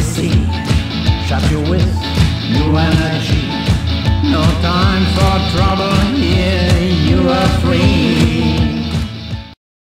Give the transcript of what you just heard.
see. Shut you with new energy. No time for trouble.